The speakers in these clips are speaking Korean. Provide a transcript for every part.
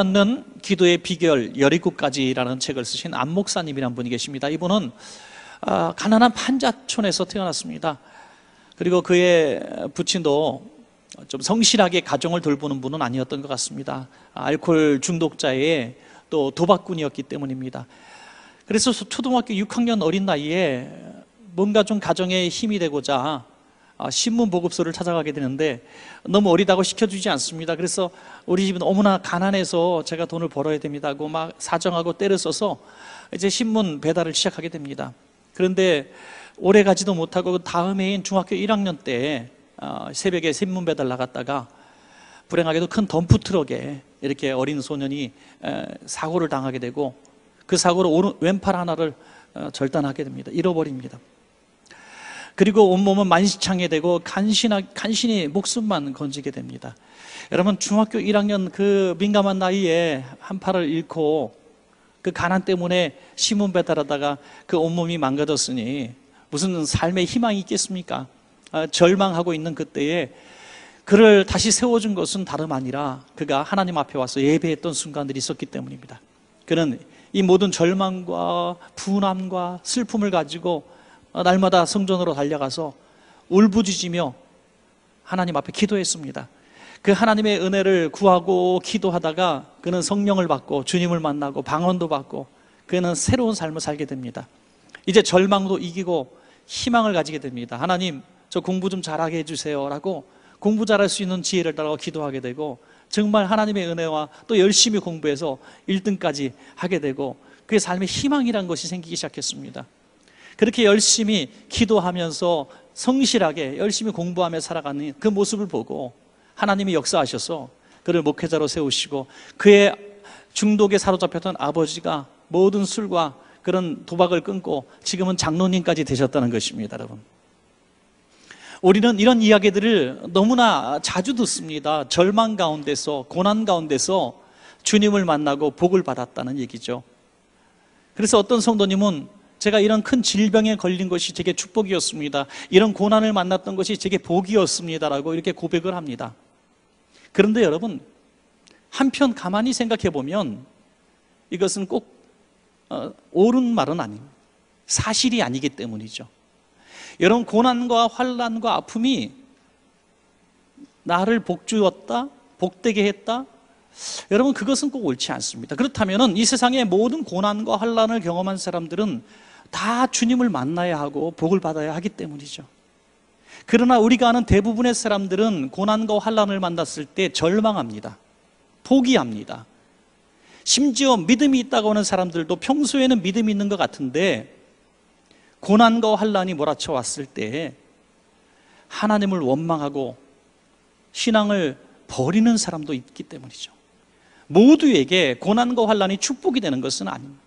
받는 기도의 비결 17가지라는 책을 쓰신 안 목사님이라는 분이 계십니다. 이분은 아, 가난한 판자촌에서 태어났습니다. 그리고 그의 부친도 좀 성실하게 가정을 돌보는 분은 아니었던 것 같습니다. 알코올 중독자의 또 도박꾼이었기 때문입니다. 그래서 초등학교 6학년 어린 나이에 뭔가 좀 가정에 힘이 되고자 아, 신문 보급소를 찾아가게 되는데 너무 어리다고 시켜주지 않습니다. 그래서 우리 집은 너무나 가난해서 제가 돈을 벌어야 됩니다고 막 사정하고 때를 써서 이제 신문 배달을 시작하게 됩니다. 그런데 오래 가지도 못하고 그 다음 해인 중학교 1학년 때 어, 새벽에 신문 배달 나갔다가 불행하게도 큰 덤프 트럭에 이렇게 어린 소년이 사고를 당하게 되고 그 사고로 왼팔 하나를 어, 절단하게 됩니다. 잃어버립니다. 그리고 온몸은 만시창에 되고 간신하, 간신히 목숨만 건지게 됩니다. 여러분 중학교 1학년 그 민감한 나이에 한 팔을 잃고 그 가난 때문에 신문 배달하다가 그 온몸이 망가졌으니 무슨 삶의 희망이 있겠습니까? 아, 절망하고 있는 그때에 그를 다시 세워준 것은 다름 아니라 그가 하나님 앞에 와서 예배했던 순간들이 있었기 때문입니다. 그는 이 모든 절망과 분함과 슬픔을 가지고 날마다 성전으로 달려가서 울부짖으며 하나님 앞에 기도했습니다. 그 하나님의 은혜를 구하고 기도하다가 그는 성령을 받고 주님을 만나고 방언도 받고 그는 새로운 삶을 살게 됩니다. 이제 절망도 이기고 희망을 가지게 됩니다. 하나님, 저 공부 좀 잘하게 해주세요라고 공부 잘할 수 있는 지혜를 달라고 기도하게 되고 정말 하나님의 은혜와 또 열심히 공부해서 1등까지 하게 되고 그의 삶에 희망이란 것이 생기기 시작했습니다. 그렇게 열심히 기도하면서 성실하게 열심히 공부하며 살아가는 그 모습을 보고 하나님이 역사하셔서 그를 목회자로 세우시고 그의 중독에 사로잡혔던 아버지가 모든 술과 그런 도박을 끊고 지금은 장로님까지 되셨다는 것입니다, 여러분. 우리는 이런 이야기들을 너무나 자주 듣습니다. 절망 가운데서, 고난 가운데서 주님을 만나고 복을 받았다는 얘기죠. 그래서 어떤 성도님은 제가 이런 큰 질병에 걸린 것이 제게 축복이었습니다. 이런 고난을 만났던 것이 제게 복이었습니다라고 이렇게 고백을 합니다. 그런데 여러분, 한편 가만히 생각해 보면 이것은 꼭 어, 옳은 말은 아닙니다. 사실이 아니기 때문이죠. 여러분 고난과 환란과 아픔이 나를 복주었다, 복되게 했다. 여러분 그것은 꼭 옳지 않습니다. 그렇다면은 이 세상의 모든 고난과 환란을 경험한 사람들은 다 주님을 만나야 하고 복을 받아야 하기 때문이죠. 그러나 우리가 아는 대부분의 사람들은 고난과 환란을 만났을 때 절망합니다. 포기합니다. 심지어 믿음이 있다고 하는 사람들도 평소에는 믿음이 있는 것 같은데 고난과 환란이 몰아쳐 왔을 때 하나님을 원망하고 신앙을 버리는 사람도 있기 때문이죠. 모두에게 고난과 환란이 축복이 되는 것은 아닙니다.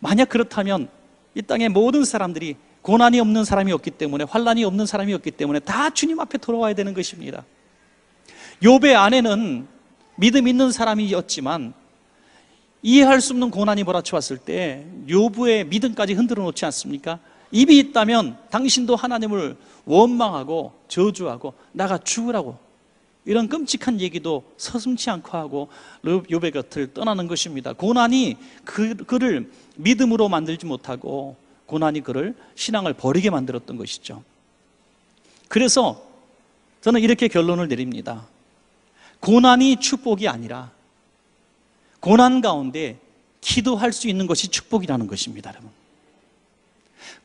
만약 그렇다면 이 땅의 모든 사람들이 고난이 없는 사람이 없기 때문에 환란이 없는 사람이 없기 때문에 다 주님 앞에 돌아와야 되는 것입니다. 욥의 아내는 믿음 있는 사람이었지만 이해할 수 없는 고난이 몰아쳐왔을 때 욥의 믿음까지 흔들어 놓지 않습니까? 입이 있다면 당신도 하나님을 원망하고 저주하고 나가 죽으라고 이런 끔찍한 얘기도 서슴치 않고 하고 욥의 곁을 떠나는 것입니다. 고난이 그, 그를 믿음으로 만들지 못하고 고난이 그를 신앙을 버리게 만들었던 것이죠. 그래서 저는 이렇게 결론을 내립니다. 고난이 축복이 아니라 고난 가운데 기도할 수 있는 것이 축복이라는 것입니다, 여러분.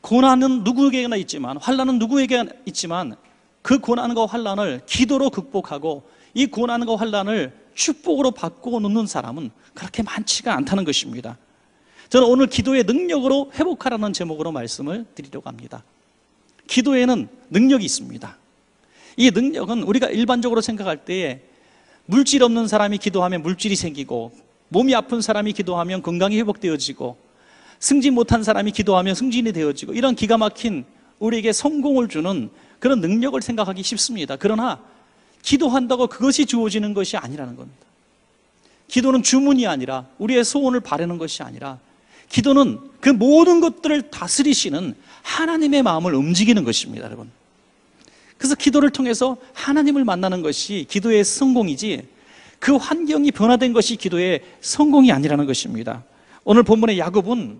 고난은 누구에게나 있지만 환란은 누구에게나 있지만 그 고난과 환란을 기도로 극복하고 이 고난과 환란을 축복으로 바꾸어 놓는 사람은 그렇게 많지가 않다는 것입니다. 저는 오늘 기도의 능력으로 회복하라는 제목으로 말씀을 드리려고 합니다. 기도에는 능력이 있습니다. 이 능력은 우리가 일반적으로 생각할 때에 물질 없는 사람이 기도하면 물질이 생기고 몸이 아픈 사람이 기도하면 건강이 회복되어지고 승진 못한 사람이 기도하면 승진이 되어지고 이런 기가 막힌 우리에게 성공을 주는 그런 능력을 생각하기 쉽습니다. 그러나 기도한다고 그것이 주어지는 것이 아니라는 겁니다. 기도는 주문이 아니라 우리의 소원을 바라는 것이 아니라 기도는 그 모든 것들을 다스리시는 하나님의 마음을 움직이는 것입니다, 여러분. 그래서 기도를 통해서 하나님을 만나는 것이 기도의 성공이지 그 환경이 변화된 것이 기도의 성공이 아니라는 것입니다. 오늘 본문의 야곱은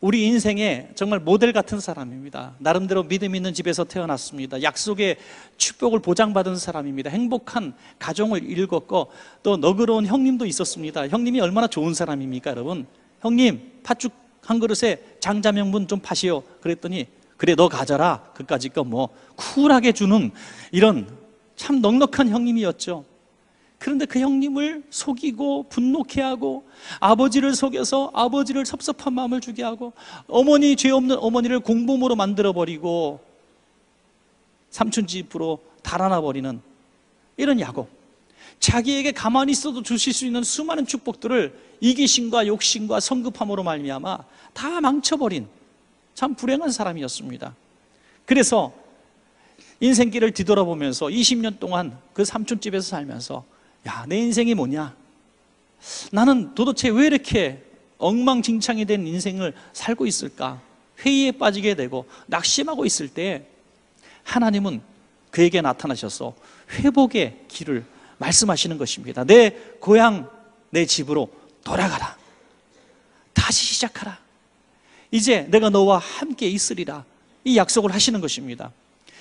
우리 인생의 정말 모델 같은 사람입니다. 나름대로 믿음 있는 집에서 태어났습니다. 약속의 축복을 보장받은 사람입니다. 행복한 가정을 일궜고 또 너그러운 형님도 있었습니다. 형님이 얼마나 좋은 사람입니까, 여러분? 형님, 팥죽 한 그릇에 장자명분 좀 파시오. 그랬더니 그래 너 가져라. 그까짓 거뭐 쿨하게 주는 이런 참 넉넉한 형님이었죠. 그런데 그 형님을 속이고 분노케 하고 아버지를 속여서 아버지를 섭섭한 마음을 주게 하고 어머니 죄 없는 어머니를 공범으로 만들어 버리고 삼촌 집으로 달아나 버리는 이런 야곱. 자기에게 가만히 있어도 주실 수 있는 수많은 축복들을 이기심과 욕심과 성급함으로 말미암아 다 망쳐버린 참 불행한 사람이었습니다. 그래서 인생길을 뒤돌아보면서 20년 동안 그 삼촌집에서 살면서 야, 내 인생이 뭐냐? 나는 도대체 왜 이렇게 엉망진창이 된 인생을 살고 있을까? 회의에 빠지게 되고 낙심하고 있을 때 하나님은 그에게 나타나셔서 회복의 길을 말씀하시는 것입니다. 내 고향, 내 집으로 돌아가라. 다시 시작하라. 이제 내가 너와 함께 있으리라. 이 약속을 하시는 것입니다.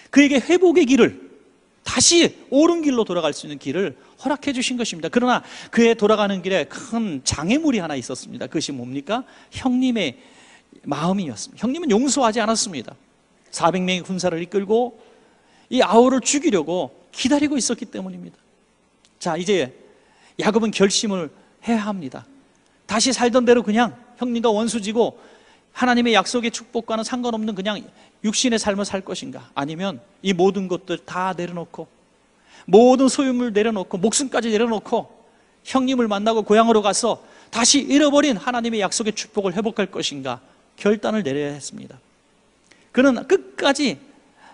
그에게 회복의 길을 다시 옳은 길로 돌아갈 수 있는 길을 허락해 주신 것입니다. 그러나 그의 돌아가는 길에 큰 장애물이 하나 있었습니다. 그것이 뭡니까? 형님의 마음이었습니다. 형님은 용서하지 않았습니다. 400명의 군사를 이끌고 이 아우를 죽이려고 기다리고 있었기 때문입니다. 자, 이제 야곱은 결심을 해야 합니다. 다시 살던 대로 그냥 형님과 원수지고 하나님의 약속의 축복과는 상관없는 그냥 육신의 삶을 살 것인가? 아니면 이 모든 것들 다 내려놓고 모든 소유물 내려놓고 목숨까지 내려놓고 형님을 만나고 고향으로 가서 다시 잃어버린 하나님의 약속의 축복을 회복할 것인가? 결단을 내려야 했습니다. 그는 끝까지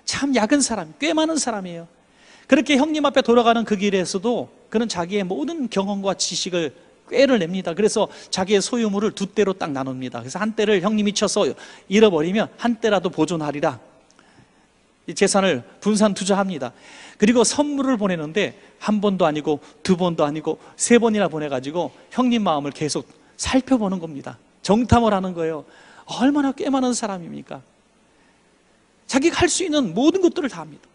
참 약은 사람, 꽤 많은 사람이에요. 그렇게 형님 앞에 돌아가는 그 길에서도 그는 자기의 모든 경험과 지식을 꾀를 냅니다. 그래서 자기의 소유물을 두 대로 딱 나눕니다. 그래서 한 대를 형님이 쳐서 잃어버리면 한 대라도 보존하리라. 이 재산을 분산 투자합니다. 그리고 선물을 보내는데 한 번도 아니고 두 번도 아니고 세 번이나 보내가지고 형님 마음을 계속 살펴보는 겁니다. 정탐을 하는 거예요. 얼마나 꽤 많은 사람입니까? 자기가 할 수 있는 모든 것들을 다 합니다.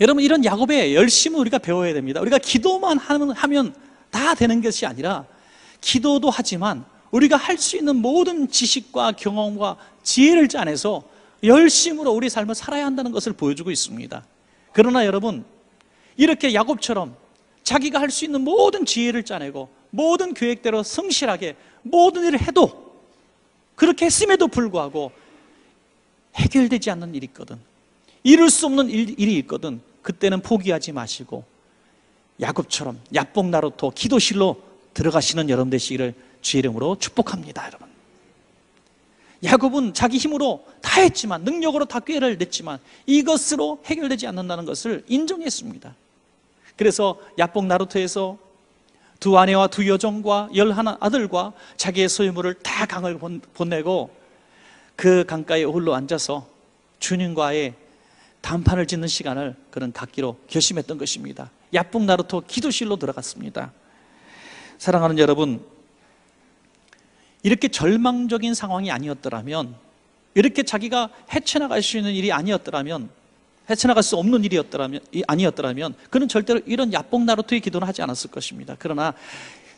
여러분 이런 야곱의 열심을 우리가 배워야 됩니다. 우리가 기도만 하면 다 되는 것이 아니라 기도도 하지만 우리가 할 수 있는 모든 지식과 경험과 지혜를 짜내서 열심으로 우리 삶을 살아야 한다는 것을 보여주고 있습니다. 그러나 여러분, 이렇게 야곱처럼 자기가 할 수 있는 모든 지혜를 짜내고 모든 계획대로 성실하게 모든 일을 해도 그렇게 했음에도 불구하고 해결되지 않는 일이 있거든. 이룰 수 없는 일이 있거든. 그때는 포기하지 마시고 야곱처럼 야복나루토 기도실로 들어가시는 여러분 되시기를 주의 이름으로 축복합니다, 여러분. 야곱은 자기 힘으로 다 했지만 능력으로 다 꾀를 냈지만 이것으로 해결되지 않는다는 것을 인정했습니다. 그래서 야복 나루토에서 두 아내와 두 여종과 열하나 아들과 자기의 소유물을 다 강을 보내고 그 강가에 홀로 앉아서 주님과의 단판을 짓는 시간을 그런 갖기로 결심했던 것입니다. 야풍 나루토 기도실로 들어갔습니다. 사랑하는 여러분, 이렇게 절망적인 상황이 아니었더라면, 이렇게 자기가 헤쳐나갈 수 있는 일이 아니었더라면, 헤쳐나갈 수 없는 일이었더라면, 아니었더라면, 그는 절대로 이런 야뽕 나루토의 기도는 하지 않았을 것입니다. 그러나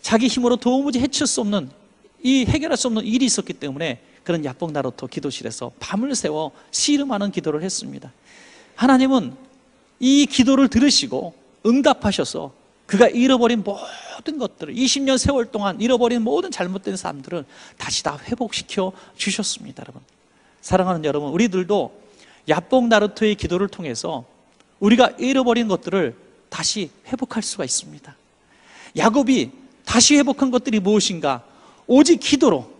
자기 힘으로 도무지 해칠 수 없는, 이 해결할 수 없는 일이 있었기 때문에 그런 야뽕 나루토 기도실에서 밤을 새워 씨름하는 기도를 했습니다. 하나님은 이 기도를 들으시고 응답하셔서 그가 잃어버린 모든 것들을 20년 세월 동안 잃어버린 모든 잘못된 사람들을 다시 다 회복시켜 주셨습니다, 여러분. 사랑하는 여러분, 우리들도 야뽕 나루토의 기도를 통해서 우리가 잃어버린 것들을 다시 회복할 수가 있습니다. 야곱이 다시 회복한 것들이 무엇인가? 오직 기도로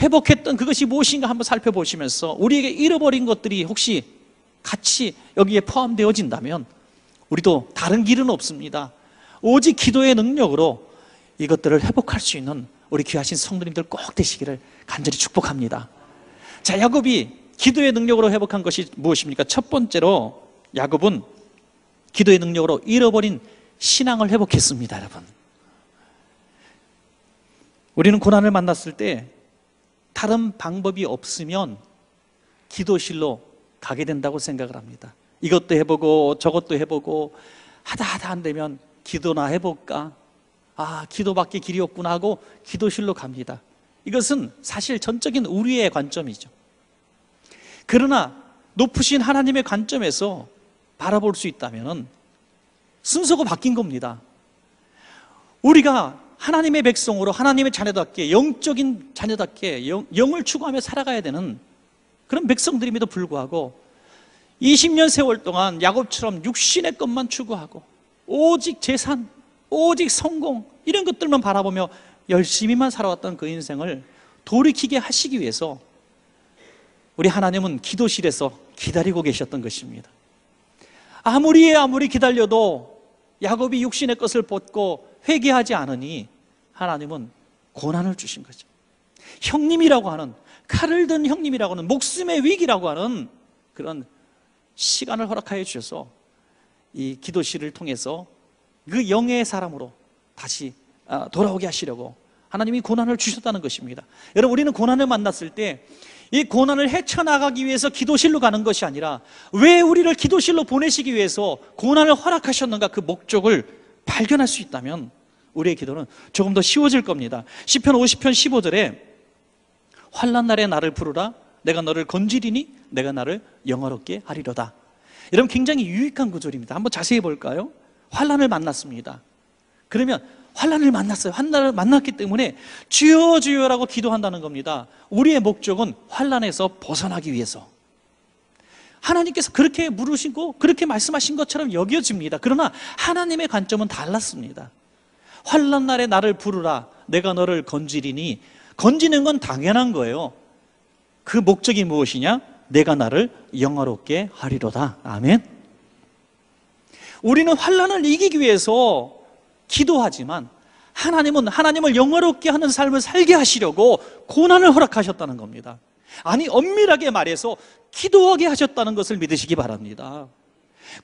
회복했던 그것이 무엇인가 한번 살펴보시면서 우리에게 잃어버린 것들이 혹시 같이 여기에 포함되어진다면 우리도 다른 길은 없습니다. 오직 기도의 능력으로 이것들을 회복할 수 있는 우리 귀하신 성도님들 꼭 되시기를 간절히 축복합니다. 자, 야곱이 기도의 능력으로 회복한 것이 무엇입니까? 첫 번째로 야곱은 기도의 능력으로 잃어버린 신앙을 회복했습니다, 여러분. 우리는 고난을 만났을 때 다른 방법이 없으면 기도실로 가게 된다고 생각을 합니다. 이것도 해보고 저것도 해보고 하다 하다 안 되면 기도나 해볼까? 아, 기도밖에 길이 없구나 하고 기도실로 갑니다. 이것은 사실 전적인 우리의 관점이죠. 그러나 높으신 하나님의 관점에서 바라볼 수 있다면 순서가 바뀐 겁니다. 우리가 하나님의 백성으로 하나님의 자녀답게 영적인 자녀답게 영, 영을 추구하며 살아가야 되는 그런 백성들임에도 불구하고 20년 세월 동안 야곱처럼 육신의 것만 추구하고 오직 재산, 오직 성공 이런 것들만 바라보며 열심히만 살아왔던 그 인생을 돌이키게 하시기 위해서 우리 하나님은 기도실에서 기다리고 계셨던 것입니다. 아무리 아무리 기다려도 야곱이 육신의 것을 벗고 회개하지 않으니 하나님은 고난을 주신 거죠. 형님이라고 하는 칼을 든 형님이라고 하는 목숨의 위기라고 하는 그런 시간을 허락하여 주셔서 이 기도실을 통해서 그 영의 사람으로 다시 아, 돌아오게 하시려고 하나님이 고난을 주셨다는 것입니다. 여러분 우리는 고난을 만났을 때 이 고난을 헤쳐나가기 위해서 기도실로 가는 것이 아니라 왜 우리를 기도실로 보내시기 위해서 고난을 허락하셨는가 그 목적을 발견할 수 있다면 우리의 기도는 조금 더 쉬워질 겁니다. 시편 50편 15절에 환난 날에 나를 부르라 내가 너를 건지리니 내가 나를 영화롭게 하리로다. 여러분 굉장히 유익한 구절입니다. 한번 자세히 볼까요? 환란을 만났습니다. 그러면 환란을 만났어요. 환란을 만났기 때문에 주여 주여라고 기도한다는 겁니다. 우리의 목적은 환란에서 벗어나기 위해서. 하나님께서 그렇게 물으시고 그렇게 말씀하신 것처럼 여겨집니다. 그러나 하나님의 관점은 달랐습니다. 환란 날에 나를 부르라. 내가 너를 건지리니 건지는 건 당연한 거예요. 그 목적이 무엇이냐? 내가 나를 영화롭게 하리로다. 아멘. 우리는 환란을 이기기 위해서 기도하지만 하나님은 하나님을 영화롭게 하는 삶을 살게 하시려고 고난을 허락하셨다는 겁니다. 아니 엄밀하게 말해서 기도하게 하셨다는 것을 믿으시기 바랍니다.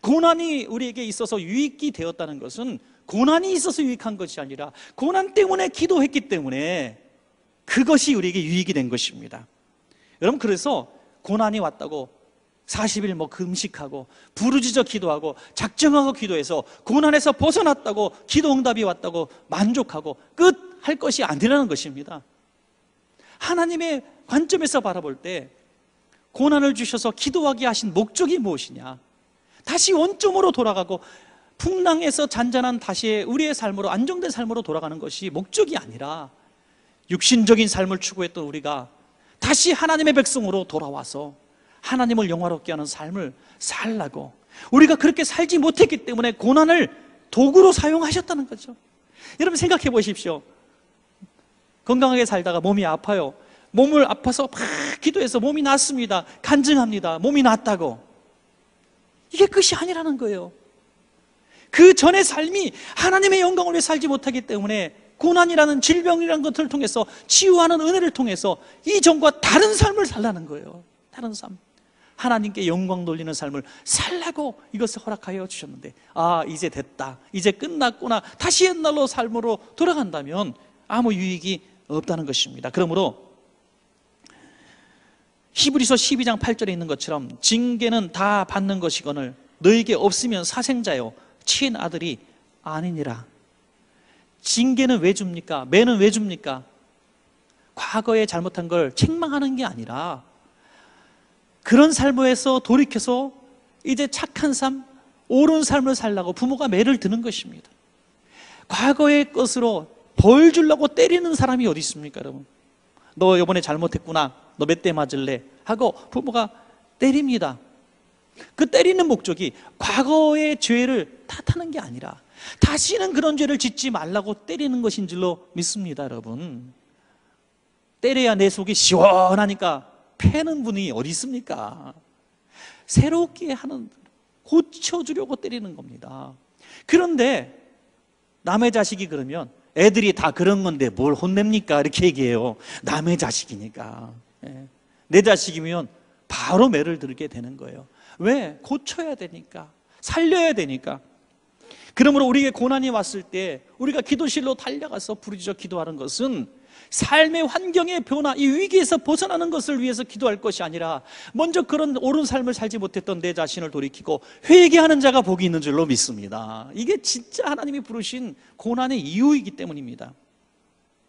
고난이 우리에게 있어서 유익이 되었다는 것은 고난이 있어서 유익한 것이 아니라 고난 때문에 기도했기 때문에 그것이 우리에게 유익이 된 것입니다. 여러분 그래서 고난이 왔다고 40일 뭐 금식하고 부르짖어 기도하고 작정하고 기도해서 고난에서 벗어났다고 기도 응답이 왔다고 만족하고 끝 할 것이 아니라는 것입니다. 하나님의 관점에서 바라볼 때 고난을 주셔서 기도하게 하신 목적이 무엇이냐? 다시 원점으로 돌아가고 풍랑에서 잔잔한 다시 우리의 삶으로 안정된 삶으로 돌아가는 것이 목적이 아니라 육신적인 삶을 추구했던 우리가 다시 하나님의 백성으로 돌아와서 하나님을 영화롭게 하는 삶을 살라고 우리가 그렇게 살지 못했기 때문에 고난을 도구로 사용하셨다는 거죠. 여러분 생각해 보십시오. 건강하게 살다가 몸이 아파요. 몸을 아파서 막 기도해서 몸이 낫습니다. 간증합니다. 몸이 낫다고. 이게 끝이 아니라는 거예요. 그 전의 삶이 하나님의 영광을 위해 살지 못하기 때문에 고난이라는 질병이라는 것을 통해서 치유하는 은혜를 통해서 이 전과 다른 삶을 살라는 거예요. 다른 삶. 하나님께 영광 돌리는 삶을 살라고 이것을 허락하여 주셨는데 아 이제 됐다 이제 끝났구나 다시 옛날로 삶으로 돌아간다면 아무 유익이 없다는 것입니다 그러므로 히브리서 12장 8절에 있는 것처럼 징계는 다 받는 것이거늘 너에게 없으면 사생자요 친 아들이 아니니라 징계는 왜 줍니까? 매는 왜 줍니까? 과거에 잘못한 걸 책망하는 게 아니라 그런 삶에서 돌이켜서 이제 착한 삶, 옳은 삶을 살라고 부모가 매를 드는 것입니다. 과거의 것으로 벌 주려고 때리는 사람이 어디 있습니까, 여러분? 너 이번에 잘못했구나. 너 몇 대 맞을래? 하고 부모가 때립니다. 그 때리는 목적이 과거의 죄를 탓하는 게 아니라 다시는 그런 죄를 짓지 말라고 때리는 것인 줄로 믿습니다, 여러분. 때려야 내 속이 시원하니까 패는 분이 어디 있습니까? 새롭게 하는, 고쳐주려고 때리는 겁니다. 그런데 남의 자식이 그러면 애들이 다 그런 건데 뭘 혼냅니까? 이렇게 얘기해요. 남의 자식이니까. 예. 내 자식이면 바로 매를 들게 되는 거예요. 왜? 고쳐야 되니까. 살려야 되니까. 그러므로 우리에게 고난이 왔을 때 우리가 기도실로 달려가서 부르짖어 기도하는 것은 삶의 환경의 변화, 이 위기에서 벗어나는 것을 위해서 기도할 것이 아니라 먼저 그런 옳은 삶을 살지 못했던 내 자신을 돌이키고 회개하는 자가 복이 있는 줄로 믿습니다. 이게 진짜 하나님이 부르신 고난의 이유이기 때문입니다.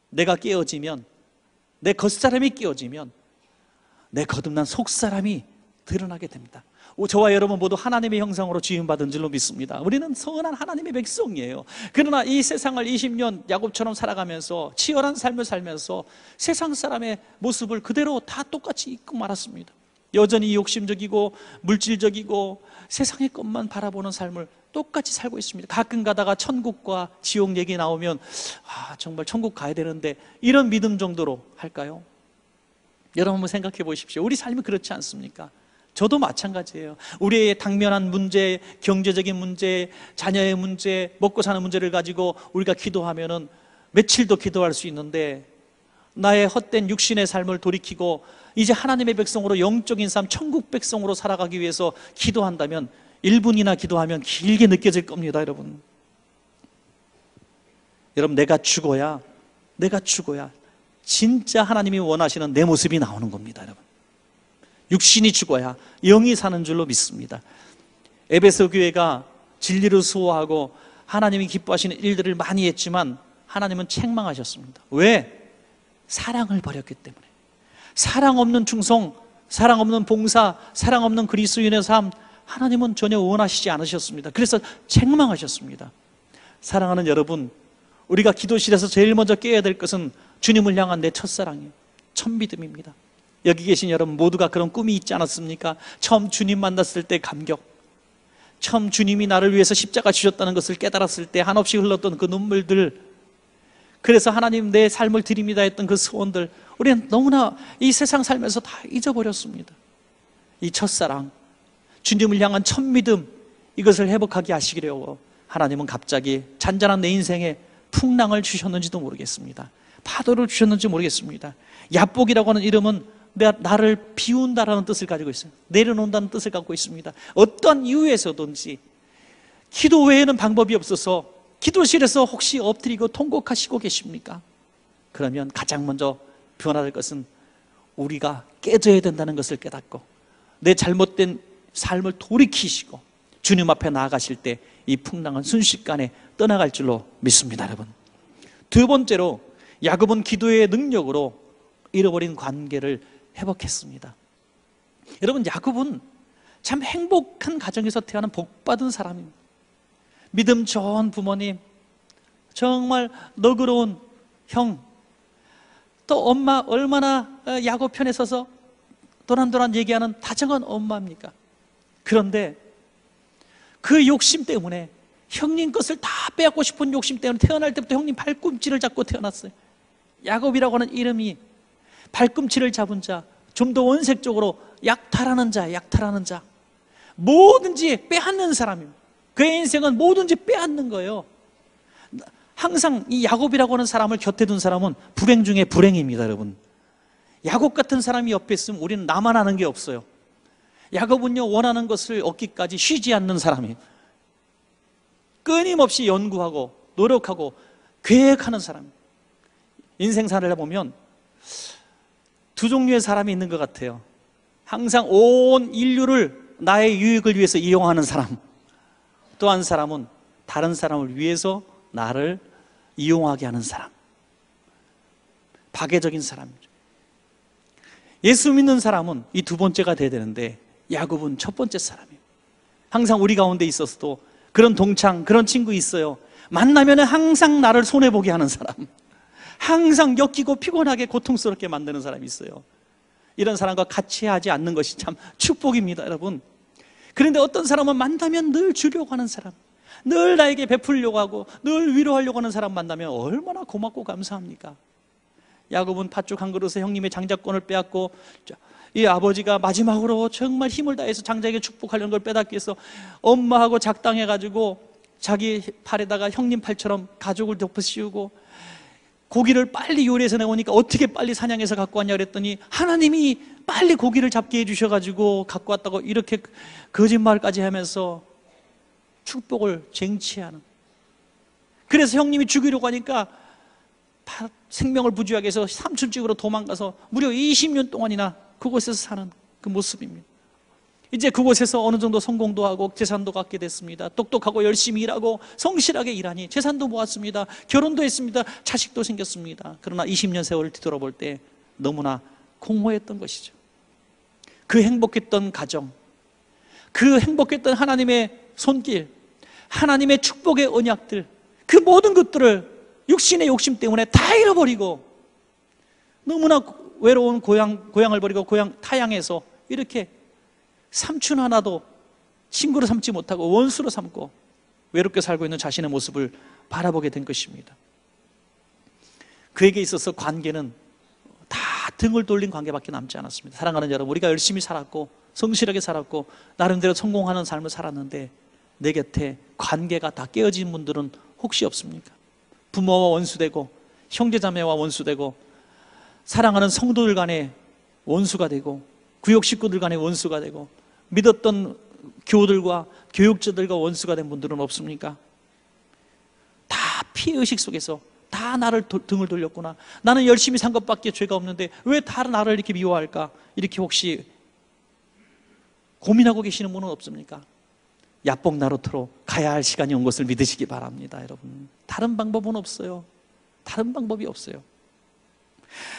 내가 깨어지면, 내 겉사람이 깨어지면, 내 거듭난 속사람이 드러나게 됩니다. 저와 여러분 모두 하나님의 형상으로 지음받은 줄로 믿습니다. 우리는 선한 하나님의 백성이에요. 그러나 이 세상을 20년 야곱처럼 살아가면서 치열한 삶을 살면서 세상 사람의 모습을 그대로 다 똑같이 잊고 말았습니다. 여전히 욕심적이고 물질적이고 세상의 것만 바라보는 삶을 똑같이 살고 있습니다. 가끔 가다가 천국과 지옥 얘기 나오면 아, 정말 천국 가야 되는데 이런 믿음 정도로 할까요? 여러분 한번 생각해 보십시오. 우리 삶이 그렇지 않습니까? 저도 마찬가지예요. 우리의 당면한 문제, 경제적인 문제, 자녀의 문제, 먹고 사는 문제를 가지고 우리가 기도하면은 며칠도 기도할 수 있는데 나의 헛된 육신의 삶을 돌이키고 이제 하나님의 백성으로 영적인 삶, 천국 백성으로 살아가기 위해서 기도한다면 1분이나 기도하면 길게 느껴질 겁니다, 여러분. 여러분, 내가 죽어야, 내가 죽어야 진짜 하나님이 원하시는 내 모습이 나오는 겁니다, 여러분. 육신이 죽어야 영이 사는 줄로 믿습니다. 에베소 교회가 진리를 수호하고 하나님이 기뻐하시는 일들을 많이 했지만 하나님은 책망하셨습니다. 왜? 사랑을 버렸기 때문에. 사랑 없는 충성, 사랑 없는 봉사, 사랑 없는 그리스도인의 삶 하나님은 전혀 원하시지 않으셨습니다. 그래서 책망하셨습니다. 사랑하는 여러분, 우리가 기도실에서 제일 먼저 깨야 될 것은 주님을 향한 내 첫사랑이에요. 첫 믿음입니다. 여기 계신 여러분 모두가 그런 꿈이 있지 않았습니까? 처음 주님 만났을 때 감격. 처음 주님이 나를 위해서 십자가 주셨다는 것을 깨달았을 때 한없이 흘렀던 그 눈물들. 그래서 하나님 내 삶을 드립니다 했던 그 소원들. 우리는 너무나 이 세상 살면서 다 잊어버렸습니다. 이 첫사랑, 주님을 향한 첫 믿음, 이것을 회복하게 하시기로 하나님은 갑자기 잔잔한 내 인생에 풍랑을 주셨는지도 모르겠습니다. 파도를 주셨는지 모르겠습니다. 야복이라고 하는 이름은 나를 비운다라는 뜻을 가지고 있어요. 내려놓는다는 뜻을 갖고 있습니다. 어떤 이유에서든지 기도 외에는 방법이 없어서 기도실에서 혹시 엎드리고 통곡하시고 계십니까? 그러면 가장 먼저 변화될 것은 우리가 깨져야 된다는 것을 깨닫고 내 잘못된 삶을 돌이키시고 주님 앞에 나아가실 때 이 풍랑은 순식간에 떠나갈 줄로 믿습니다, 여러분. 두 번째로 야곱은 기도의 능력으로 잃어버린 관계를 회복했습니다. 여러분, 야곱은 참 행복한 가정에서 태어난 복받은 사람입니다. 믿음 좋은 부모님, 정말 너그러운 형, 또 엄마 얼마나 어, 야곱 편에 서서 도란도란 얘기하는 다정한 엄마입니까? 그런데 그 욕심 때문에 형님 것을 다 빼앗고 싶은 욕심 때문에 태어날 때부터 형님 발꿈치를 잡고 태어났어요. 야곱이라고 하는 이름이 발꿈치를 잡은 자, 좀 더 원색적으로 약탈하는 자, 약탈하는 자. 뭐든지 빼앗는 사람입니다. 그의 인생은 뭐든지 빼앗는 거예요. 항상 이 야곱이라고 하는 사람을 곁에 둔 사람은 불행 중에 불행입니다, 여러분. 야곱 같은 사람이 옆에 있으면 우리는 나만 하는 게 없어요. 야곱은요, 원하는 것을 얻기까지 쉬지 않는 사람이에요. 끊임없이 연구하고 노력하고 계획하는 사람. 인생사를 해보면 두 종류의 사람이 있는 것 같아요. 항상 온 인류를 나의 유익을 위해서 이용하는 사람. 또 한 사람은 다른 사람을 위해서 나를 이용하게 하는 사람. 파괴적인 사람이죠. 예수 믿는 사람은 이 두 번째가 돼야 되는데 야곱은 첫 번째 사람이에요. 항상 우리 가운데 있어서도 그런 동창, 그런 친구 있어요. 만나면 항상 나를 손해보게 하는 사람. 항상 엮이고 피곤하게 고통스럽게 만드는 사람이 있어요. 이런 사람과 같이 하지 않는 것이 참 축복입니다, 여러분. 그런데 어떤 사람은 만나면 늘 주려고 하는 사람, 늘 나에게 베풀려고 하고, 늘 위로하려고 하는 사람 만나면 얼마나 고맙고 감사합니까? 야곱은 팥죽 한 그릇에 형님의 장자권을 빼앗고, 이 아버지가 마지막으로 정말 힘을 다해서 장자에게 축복하려는 걸 빼앗기 위해서 엄마하고 작당해가지고 자기 팔에다가 형님 팔처럼 가족을 덮어 씌우고 고기를 빨리 요리해서 내오니까 어떻게 빨리 사냥해서 갖고 왔냐 그랬더니 하나님이 빨리 고기를 잡게 해주셔가지고 갖고 왔다고 이렇게 거짓말까지 하면서 축복을 쟁취하는 그래서 형님이 죽이려고 하니까 생명을 부주하게 해서 삼촌집으로 도망가서 무려 20년 동안이나 그곳에서 사는 그 모습입니다. 이제 그곳에서 어느 정도 성공도 하고 재산도 갖게 됐습니다. 똑똑하고 열심히 일하고 성실하게 일하니 재산도 모았습니다. 결혼도 했습니다. 자식도 생겼습니다. 그러나 20년 세월을 뒤돌아볼 때 너무나 공허했던 것이죠. 그 행복했던 가정, 그 행복했던 하나님의 손길, 하나님의 축복의 언약들, 그 모든 것들을 육신의 욕심 때문에 다 잃어버리고 너무나 외로운 고향, 고향을 버리고 고향 타양에서 이렇게 삼촌 하나도 친구로 삼지 못하고 원수로 삼고 외롭게 살고 있는 자신의 모습을 바라보게 된 것입니다. 그에게 있어서 관계는 다 등을 돌린 관계밖에 남지 않았습니다. 사랑하는 여러분, 우리가 열심히 살았고 성실하게 살았고 나름대로 성공하는 삶을 살았는데 내 곁에 관계가 다 깨어진 분들은 혹시 없습니까? 부모와 원수되고 형제자매와 원수되고 사랑하는 성도들 간에 원수가 되고 구역 식구들 간에 원수가 되고 믿었던 교우들과 교육자들과 원수가 된 분들은 없습니까? 다 피해의식 속에서 다 나를 도, 등을 돌렸구나. 나는 열심히 산 것밖에 죄가 없는데 왜 다른 나를 이렇게 미워할까? 이렇게 혹시 고민하고 계시는 분은 없습니까? 야뽕 나루터로 가야 할 시간이 온 것을 믿으시기 바랍니다, 여러분. 다른 방법은 없어요. 다른 방법이 없어요.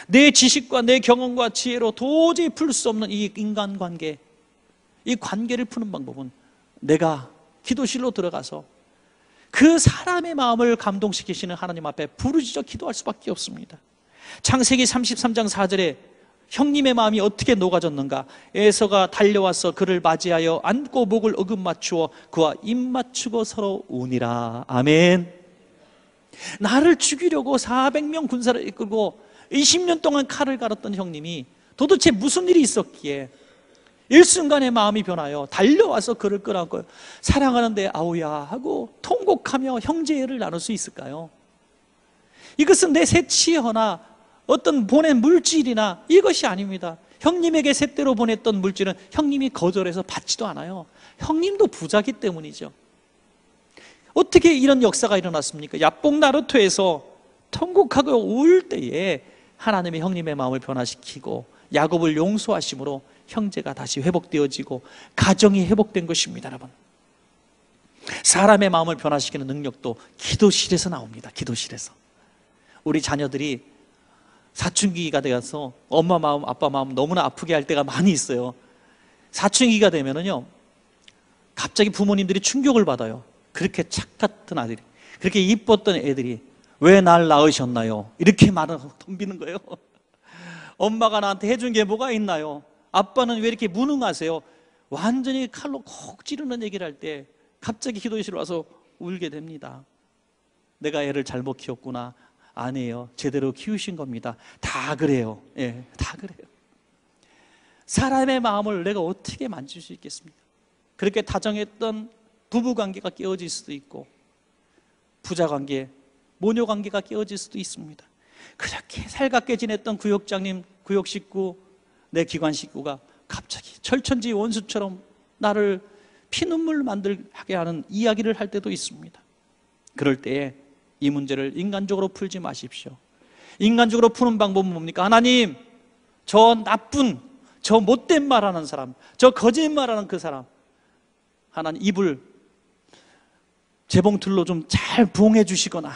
내 지식과 내 경험과 지혜로 도저히 풀 수 없는 이 인간관계, 이 관계를 푸는 방법은 내가 기도실로 들어가서 그 사람의 마음을 감동시키시는 하나님 앞에 부르짖어 기도할 수밖에 없습니다. 창세기 33장 4절에 형님의 마음이 어떻게 녹아졌는가? 에서가 달려와서 그를 맞이하여 안고 목을 어금 맞추어 그와 입 맞추고 서로 우니라. 아멘. 나를 죽이려고 400명 군사를 이끌고 20년 동안 칼을 갈았던 형님이 도대체 무슨 일이 있었기에 일순간에 마음이 변하여 달려와서 그를 끌어안고 사랑하는데 아우야 하고 통곡하며 형제를 나눌 수 있을까요? 이것은 내 새치허나 어떤 보낸 물질이나 이것이 아닙니다. 형님에게 셋대로 보냈던 물질은 형님이 거절해서 받지도 않아요. 형님도 부자기 때문이죠. 어떻게 이런 역사가 일어났습니까? 야뽕 나루토에서 통곡하고 울 때에 하나님의 형님의 마음을 변화시키고 야곱을 용서하심으로 형제가 다시 회복되어지고 가정이 회복된 것입니다, 여러분. 사람의 마음을 변화시키는 능력도 기도실에서 나옵니다. 기도실에서. 우리 자녀들이 사춘기가 되어서 엄마 마음, 아빠 마음 너무나 아프게 할 때가 많이 있어요. 사춘기가 되면은요, 갑자기 부모님들이 충격을 받아요. 그렇게 착 같은 아들이, 그렇게 이뻤던 애들이 왜 날 낳으셨나요? 이렇게 말을 덤비는 거예요. 엄마가 나한테 해준 게 뭐가 있나요? 아빠는 왜 이렇게 무능하세요? 완전히 칼로 콕 찌르는 얘기를 할 때 갑자기 기도실 와서 울게 됩니다. 내가 애를 잘못 키웠구나. 아니에요. 제대로 키우신 겁니다. 다 그래요. 예, 다 그래요. 사람의 마음을 내가 어떻게 만질 수 있겠습니까? 그렇게 다정했던 부부 관계가 깨어질 수도 있고, 부자 관계, 모녀 관계가 깨어질 수도 있습니다. 그렇게 살갑게 지냈던 구역장님, 구역 식구, 내 기관 식구가 갑자기 철천지 원수처럼 나를 피눈물 만들게 하는 이야기를 할 때도 있습니다. 그럴 때에 이 문제를 인간적으로 풀지 마십시오. 인간적으로 푸는 방법은 뭡니까? 하나님, 저 나쁜, 저 못된 말 하는 사람, 저 거짓말 하는 그 사람, 하나님 입을 재봉틀로 좀 잘 부엉해 주시거나,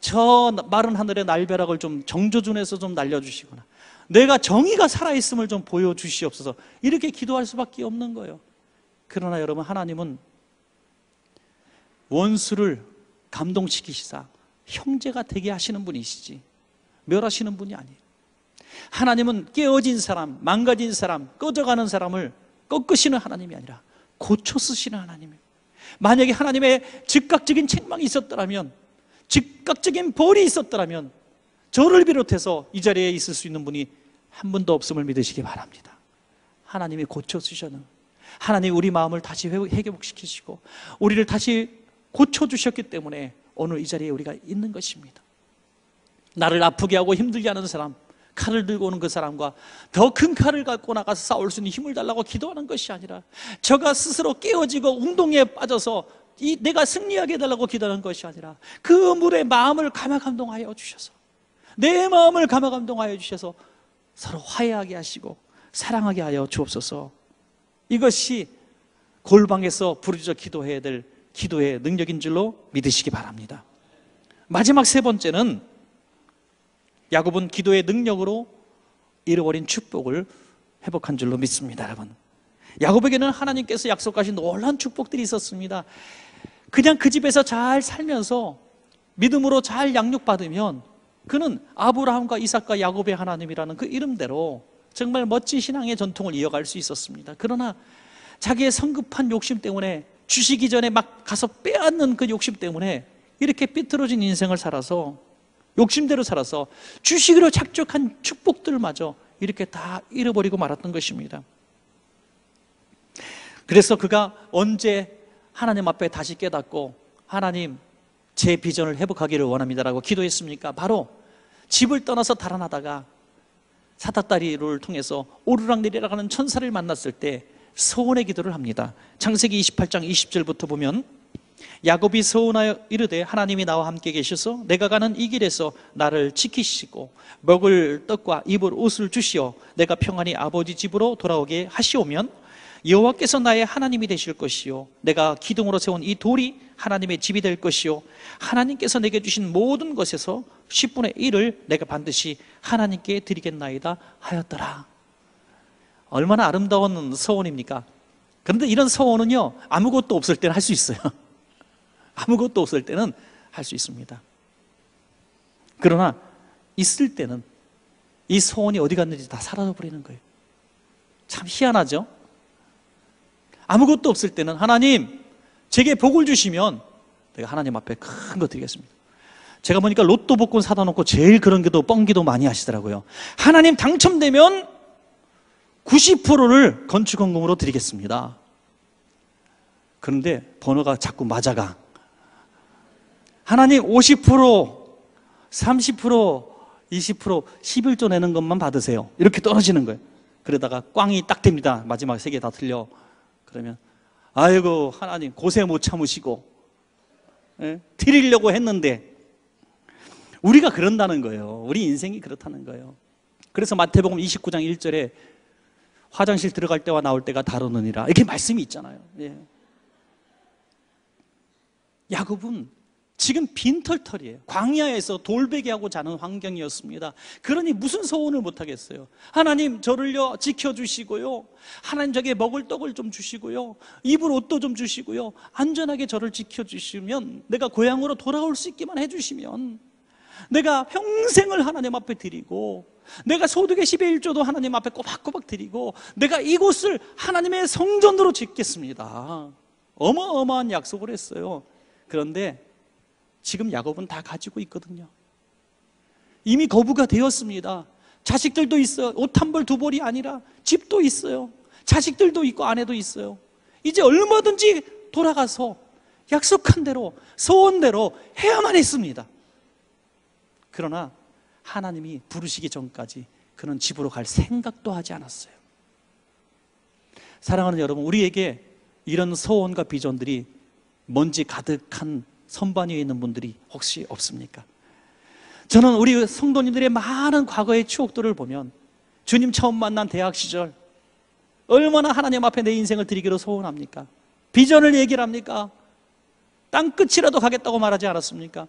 저 마른 하늘의 날벼락을 좀 정조준해서 좀 날려주시거나, 내가 정의가 살아있음을 좀 보여주시옵소서. 이렇게 기도할 수밖에 없는 거예요. 그러나 여러분, 하나님은 원수를 감동시키시사 형제가 되게 하시는 분이시지 멸하시는 분이 아니에요. 하나님은 깨어진 사람, 망가진 사람, 꺼져가는 사람을 꺾으시는 하나님이 아니라 고쳐 쓰시는 하나님이에요. 만약에 하나님의 즉각적인 책망이 있었더라면, 즉각적인 벌이 있었더라면, 저를 비롯해서 이 자리에 있을 수 있는 분이 한 분도 없음을 믿으시기 바랍니다. 하나님이 고쳐 쓰셔는 하나님 우리 마음을 다시 회복시키시고 우리를 다시 고쳐주셨기 때문에 오늘 이 자리에 우리가 있는 것입니다. 나를 아프게 하고 힘들게 하는 사람, 칼을 들고 오는 그 사람과 더 큰 칼을 갖고 나가서 싸울 수 있는 힘을 달라고 기도하는 것이 아니라 저가 스스로 깨어지고 운동에 빠져서 이 내가 승리하게 해달라고 기도하는 것이 아니라 그 물의 마음을 감화 감동하여 주셔서 내 마음을 감화 감동하여 주셔서 서로 화해하게 하시고 사랑하게 하여 주옵소서. 이것이 골방에서 부르짖어 기도해야 될 기도의 능력인 줄로 믿으시기 바랍니다. 마지막 세 번째는 야곱은 기도의 능력으로 잃어버린 축복을 회복한 줄로 믿습니다, 여러분. 야곱에게는 하나님께서 약속하신 놀라운 축복들이 있었습니다. 그냥 그 집에서 잘 살면서 믿음으로 잘 양육받으면 그는 아브라함과 이삭과 야곱의 하나님이라는 그 이름대로 정말 멋진 신앙의 전통을 이어갈 수 있었습니다. 그러나 자기의 성급한 욕심 때문에 주시기 전에 막 가서 빼앗는 그 욕심 때문에 이렇게 삐뚤어진 인생을 살아서 욕심대로 살아서 주시기로 작정한 축복들마저 이렇게 다 잃어버리고 말았던 것입니다. 그래서 그가 언제 하나님 앞에 다시 깨닫고 하나님 제 비전을 회복하기를 원합니다라고 기도했습니까? 바로 집을 떠나서 달아나다가 사다다리를 통해서 오르락내리락 하는 천사를 만났을 때 서원의 기도를 합니다. 창세기 28장 20절부터 보면 야곱이 서원하여 이르되 하나님이 나와 함께 계셔서 내가 가는 이 길에서 나를 지키시고 먹을 떡과 입을 옷을 주시어 내가 평안히 아버지 집으로 돌아오게 하시오면 여호와께서 나의 하나님이 되실 것이요 내가 기둥으로 세운 이 돌이 하나님의 집이 될 것이요. 하나님께서 내게 주신 모든 것에서 10분의 1을 내가 반드시 하나님께 드리겠나이다 하였더라. 얼마나 아름다운 서원입니까? 그런데 이런 서원은요 아무것도 없을 때는 할 수 있어요. 아무것도 없을 때는 할 수 있습니다. 그러나 있을 때는 이 소원이 어디 갔는지 다 사라져 버리는 거예요. 참 희한하죠? 아무것도 없을 때는 하나님 제게 복을 주시면 내가 하나님 앞에 큰 거 드리겠습니다. 제가 보니까 로또 복권 사다 놓고 제일 그런 게도 뻥기도 많이 하시더라고요. 하나님 당첨되면 90%를 건축헌금으로 드리겠습니다. 그런데 번호가 자꾸 맞아가. 하나님 50%, 30%, 20%, 11조 내는 것만 받으세요. 이렇게 떨어지는 거예요. 그러다가 꽝이 딱 됩니다. 마지막 세 개 다 틀려. 그러면 아이고 하나님 고생 못 참으시고 예? 드리려고 했는데 우리가 그런다는 거예요. 우리 인생이 그렇다는 거예요. 그래서 마태복음 29장 1절에 화장실 들어갈 때와 나올 때가 다르느니라 이렇게 말씀이 있잖아요. 예. 야곱은 지금 빈털털이에요. 광야에서 돌베개하고 자는 환경이었습니다. 그러니 무슨 소원을 못 하겠어요. 하나님 저를요 지켜주시고요. 하나님 저게 먹을 떡을 좀 주시고요. 입을 옷도 좀 주시고요. 안전하게 저를 지켜주시면 내가 고향으로 돌아올 수 있기만 해주시면 내가 평생을 하나님 앞에 드리고 내가 소득의 10의 1조도 하나님 앞에 꼬박꼬박 드리고 내가 이곳을 하나님의 성전으로 짓겠습니다. 어마어마한 약속을 했어요. 그런데 지금 야곱은 다 가지고 있거든요. 이미 거부가 되었습니다. 자식들도 있어요. 옷 한 벌 두 벌이 아니라 집도 있어요. 자식들도 있고 아내도 있어요. 이제 얼마든지 돌아가서 약속한 대로 소원대로 해야만 했습니다. 그러나 하나님이 부르시기 전까지 그는 집으로 갈 생각도 하지 않았어요. 사랑하는 여러분, 우리에게 이런 소원과 비전들이 먼지 가득한 선반 위에 있는 분들이 혹시 없습니까? 저는 우리 성도님들의 많은 과거의 추억들을 보면 주님 처음 만난 대학 시절 얼마나 하나님 앞에 내 인생을 드리기로 소원합니까? 비전을 얘기를 합니까? 땅 끝이라도 가겠다고 말하지 않았습니까?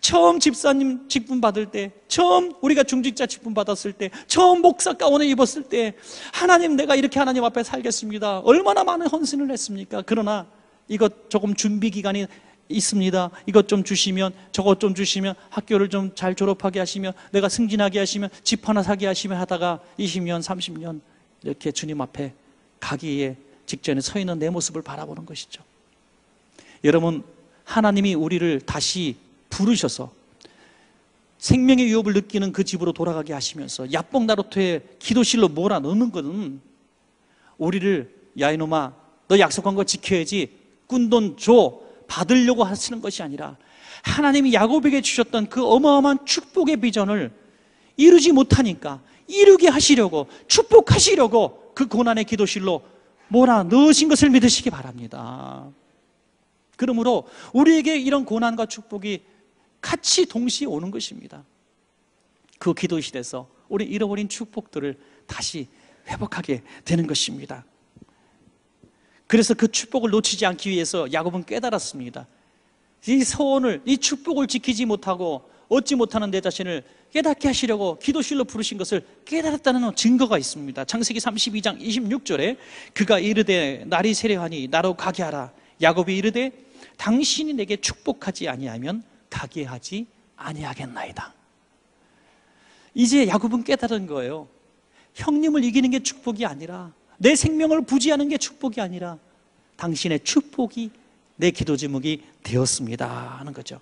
처음 집사님 직분 받을 때, 처음 우리가 중직자 직분 받았을 때, 처음 목사 가운을 입었을 때, 하나님 내가 이렇게 하나님 앞에 살겠습니다. 얼마나 많은 헌신을 했습니까? 그러나 이것 조금 준비 기간이 있습니다. 이것 좀 주시면 저것 좀 주시면 학교를 좀 잘 졸업하게 하시면 내가 승진하게 하시면 집 하나 사게 하시면 하다가 20년, 30년 이렇게 주님 앞에 가기에 직전에 서 있는 내 모습을 바라보는 것이죠. 여러분 하나님이 우리를 다시 부르셔서 생명의 위협을 느끼는 그 집으로 돌아가게 하시면서 야뽕나루토의 기도실로 몰아넣는 것은 우리를 야 이놈아 너 약속한 거 지켜야지 꾼돈 줘 받으려고 하시는 것이 아니라 하나님이 야곱에게 주셨던 그 어마어마한 축복의 비전을 이루지 못하니까 이루게 하시려고 축복하시려고 그 고난의 기도실로 몰아 넣으신 것을 믿으시기 바랍니다. 그러므로 우리에게 이런 고난과 축복이 같이 동시에 오는 것입니다. 그 기도실에서 우리 잃어버린 축복들을 다시 회복하게 되는 것입니다. 그래서 그 축복을 놓치지 않기 위해서 야곱은 깨달았습니다. 이 소원을, 이 축복을 지키지 못하고 얻지 못하는 내 자신을 깨닫게 하시려고 기도실로 부르신 것을 깨달았다는 증거가 있습니다. 창세기 32장 26절에 그가 이르되 날이 세려하니 나로 가게 하라. 야곱이 이르되 당신이 내게 축복하지 아니하면 가게 하지 아니하겠나이다. 이제 야곱은 깨달은 거예요. 형님을 이기는 게 축복이 아니라 내 생명을 부지하는 게 축복이 아니라 당신의 축복이 내 기도 제목이 되었습니다 하는 거죠.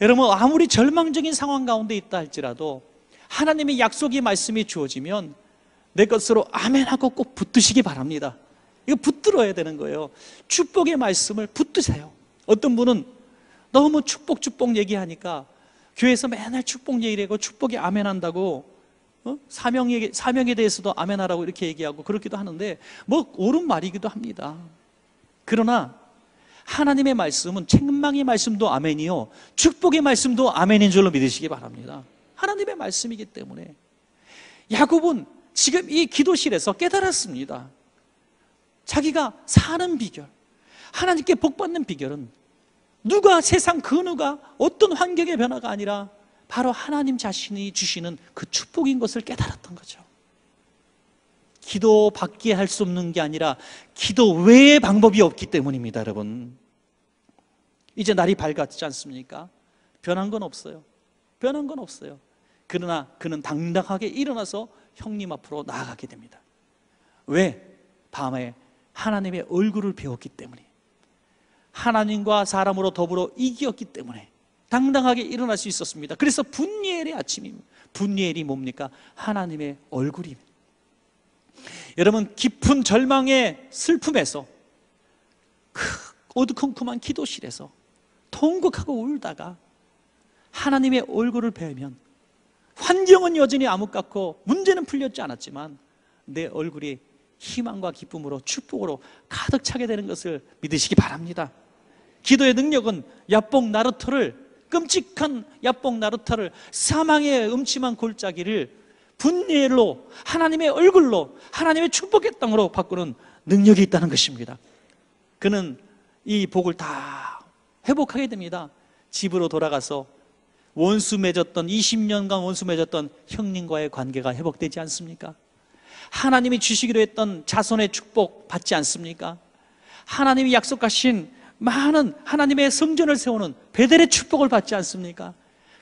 여러분 아무리 절망적인 상황 가운데 있다 할지라도 하나님의 약속의 말씀이 주어지면 내 것으로 아멘하고 꼭 붙드시기 바랍니다. 이거 붙들어야 되는 거예요. 축복의 말씀을 붙드세요. 어떤 분은 너무 축복 축복 얘기하니까 교회에서 맨날 축복 얘기를 하고 축복에 아멘한다고 어? 사명에, 사명에 대해서도 아멘하라고 이렇게 얘기하고 그렇기도 하는데 뭐 옳은 말이기도 합니다. 그러나 하나님의 말씀은 책망의 말씀도 아멘이요. 축복의 말씀도 아멘인 줄로 믿으시기 바랍니다. 하나님의 말씀이기 때문에. 야곱은 지금 이 기도실에서 깨달았습니다. 자기가 사는 비결, 하나님께 복받는 비결은 누가 세상 그 누가 어떤 환경의 변화가 아니라 바로 하나님 자신이 주시는 그 축복인 것을 깨달았던 거죠. 기도 받게 할수 없는 게 아니라 기도 외의 방법이 없기 때문입니다, 여러분. 이제 날이 밝았지 않습니까? 변한 건 없어요. 변한 건 없어요. 그러나 그는 당당하게 일어나서 형님 앞으로 나아가게 됩니다. 왜? 밤에 하나님의 얼굴을 배웠기 때문에. 하나님과 사람으로 더불어 이기었기 때문에 당당하게 일어날 수 있었습니다. 그래서 분예엘의 아침입니다. 분예엘이 뭡니까? 하나님의 얼굴입니다. 여러분 깊은 절망의 슬픔에서 그 어두컴컴한 기도실에서 통곡하고 울다가 하나님의 얼굴을 배우면 환경은 여전히 암흑 같고 문제는 풀렸지 않았지만 내 얼굴이 희망과 기쁨으로 축복으로 가득 차게 되는 것을 믿으시기 바랍니다. 기도의 능력은 야복 나루터를 끔찍한 야복 나루터를 사망의 음침한 골짜기를 분예로 하나님의 얼굴로 하나님의 축복의 땅으로 바꾸는 능력이 있다는 것입니다. 그는 이 복을 다 회복하게 됩니다. 집으로 돌아가서 원수 맺었던 20년간 원수 맺었던 형님과의 관계가 회복되지 않습니까? 하나님이 주시기로 했던 자손의 축복 받지 않습니까? 하나님이 약속하신 많은 하나님의 성전을 세우는 베델의 축복을 받지 않습니까?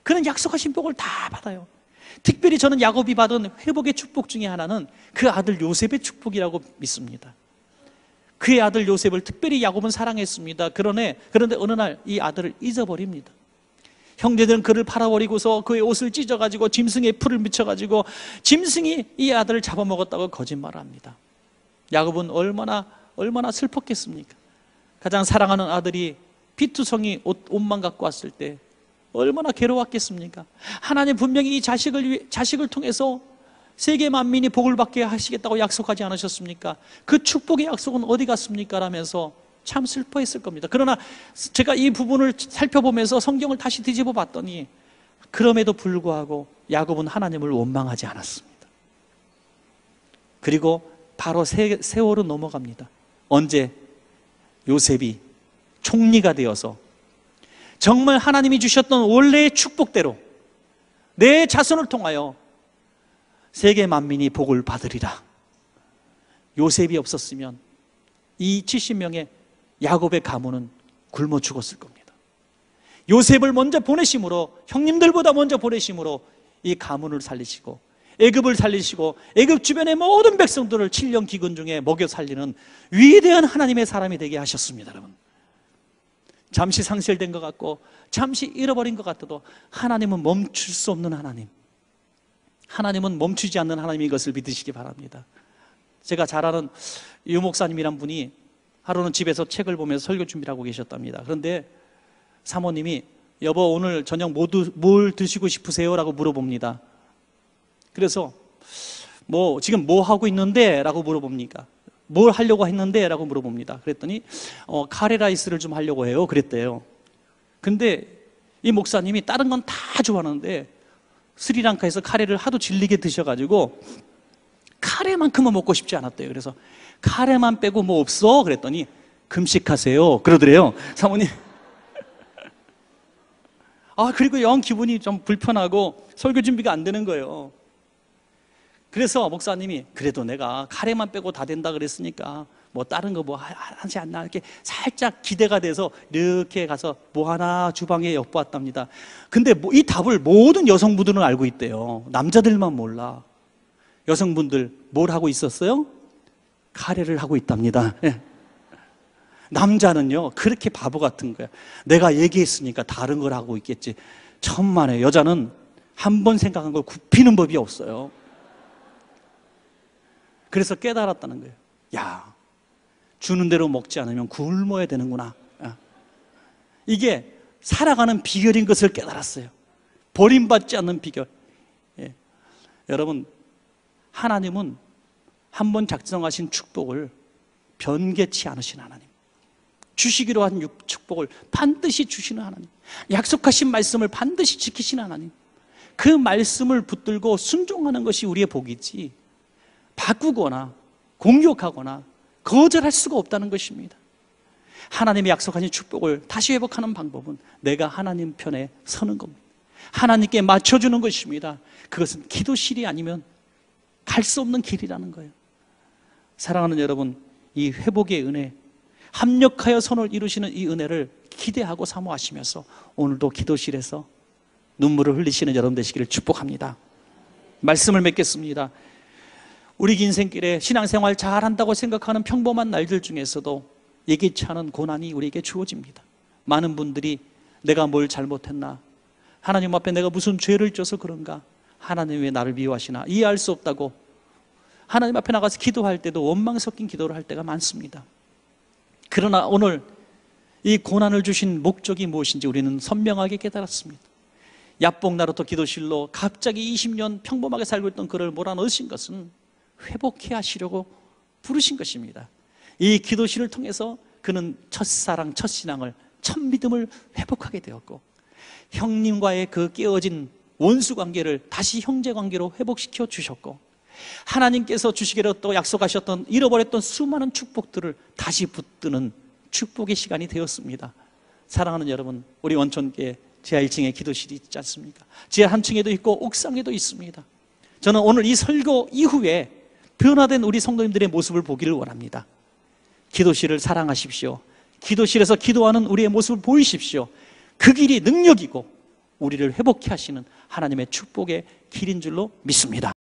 그는 약속하신 복을 다 받아요. 특별히 저는 야곱이 받은 회복의 축복 중에 하나는 그 아들 요셉의 축복이라고 믿습니다. 그의 아들 요셉을 특별히 야곱은 사랑했습니다. 그러네, 그런데 어느 날 이 아들을 잊어버립니다. 형제들은 그를 팔아버리고서 그의 옷을 찢어가지고 짐승의 풀을 묻혀가지고 짐승이 이 아들을 잡아먹었다고 거짓말을 합니다. 야곱은 얼마나, 얼마나 슬펐겠습니까? 가장 사랑하는 아들이 피투성이 옷, 옷만 갖고 왔을 때 얼마나 괴로웠겠습니까? 하나님 분명히 이 자식을, 자식을 통해서 세계 만민이 복을 받게 하시겠다고 약속하지 않으셨습니까? 그 축복의 약속은 어디 갔습니까? 라면서 참 슬퍼했을 겁니다. 그러나 제가 이 부분을 살펴보면서 성경을 다시 뒤집어 봤더니 그럼에도 불구하고 야곱은 하나님을 원망하지 않았습니다. 그리고 바로 세, 세월은 넘어갑니다. 언제 요셉이 총리가 되어서 정말 하나님이 주셨던 원래의 축복대로 내 자손을 통하여 세계 만민이 복을 받으리라. 요셉이 없었으면 이 70명의 야곱의 가문은 굶어 죽었을 겁니다. 요셉을 먼저 보내심으로 형님들보다 먼저 보내심으로 이 가문을 살리시고 애굽을 살리시고 애굽 주변의 모든 백성들을 7년 기근 중에 먹여 살리는 위대한 하나님의 사람이 되게 하셨습니다, 여러분. 잠시 상실된 것 같고 잠시 잃어버린 것 같아도 하나님은 멈출 수 없는 하나님. 하나님은 멈추지 않는 하나님인 것을 믿으시기 바랍니다. 제가 잘 아는 유 목사님이란 분이 하루는 집에서 책을 보면서 설교 준비를 하고 계셨답니다. 그런데 사모님이 여보 오늘 저녁 뭐, 뭘 드시고 싶으세요? 라고 물어봅니다. 그래서 뭐 지금 뭐 하고 있는데? 라고 물어봅니까? 뭘 하려고 했는데? 라고 물어봅니다. 그랬더니, 어, 카레라이스를 좀 하려고 해요. 그랬대요. 근데 이 목사님이 다른 건 다 좋아하는데 스리랑카에서 카레를 하도 질리게 드셔가지고 카레만큼은 먹고 싶지 않았대요. 그래서 카레만 빼고 뭐 없어? 그랬더니 금식하세요. 그러더래요. 사모님. 아, 그리고 영 기분이 좀 불편하고 설교 준비가 안 되는 거예요. 그래서 목사님이 그래도 내가 카레만 빼고 다 된다 그랬으니까 뭐 다른 거 뭐 하지 않나 이렇게 살짝 기대가 돼서 이렇게 가서 뭐 하나 주방에 엿보았답니다. 근데 뭐 이 답을 모든 여성분들은 알고 있대요. 남자들만 몰라. 여성분들 뭘 하고 있었어요? 카레를 하고 있답니다. 예. 남자는요 그렇게 바보 같은 거야. 내가 얘기했으니까 다른 걸 하고 있겠지. 천만에 여자는 한 번 생각한 걸 굽히는 법이 없어요. 그래서 깨달았다는 거예요. 야, 주는 대로 먹지 않으면 굶어야 되는구나. 어. 이게 살아가는 비결인 것을 깨달았어요. 버림받지 않는 비결. 예. 여러분, 하나님은 한 번 작정하신 축복을 변개치 않으신 하나님. 주시기로 한 축복을 반드시 주시는 하나님. 약속하신 말씀을 반드시 지키시는 하나님. 그 말씀을 붙들고 순종하는 것이 우리의 복이지. 바꾸거나 공격하거나 거절할 수가 없다는 것입니다. 하나님이 약속하신 축복을 다시 회복하는 방법은 내가 하나님 편에 서는 겁니다. 하나님께 맞춰주는 것입니다. 그것은 기도실이 아니면 갈 수 없는 길이라는 거예요. 사랑하는 여러분, 이 회복의 은혜, 합력하여 선을 이루시는 이 은혜를 기대하고 사모하시면서 오늘도 기도실에서 눈물을 흘리시는 여러분 되시기를 축복합니다. 말씀을 맺겠습니다. 우리 인생길에 신앙생활 잘한다고 생각하는 평범한 날들 중에서도 예기치 않은 고난이 우리에게 주어집니다. 많은 분들이 내가 뭘 잘못했나? 하나님 앞에 내가 무슨 죄를 져서 그런가? 하나님 왜 나를 미워하시나? 이해할 수 없다고 하나님 앞에 나가서 기도할 때도 원망 섞인 기도를 할 때가 많습니다. 그러나 오늘 이 고난을 주신 목적이 무엇인지 우리는 선명하게 깨달았습니다. 야복 나루터 기도실로 갑자기 20년 평범하게 살고 있던 그를 몰아넣으신 것은 회복해 하시려고 부르신 것입니다. 이 기도실을 통해서 그는 첫사랑, 첫신앙을, 첫 믿음을 회복하게 되었고 형님과의 그 깨어진 원수 관계를 다시 형제 관계로 회복시켜 주셨고 하나님께서 주시기로 또 약속하셨던 잃어버렸던 수많은 축복들을 다시 붙드는 축복의 시간이 되었습니다. 사랑하는 여러분, 우리 원촌교회 지하 1층에 기도실이 있지 않습니까? 지하 한 층에도 있고 옥상에도 있습니다. 저는 오늘 이 설교 이후에 변화된 우리 성도님들의 모습을 보기를 원합니다. 기도실을 사랑하십시오. 기도실에서 기도하는 우리의 모습을 보이십시오. 그 길이 능력이고 우리를 회복해 하시는 하나님의 축복의 길인 줄로 믿습니다.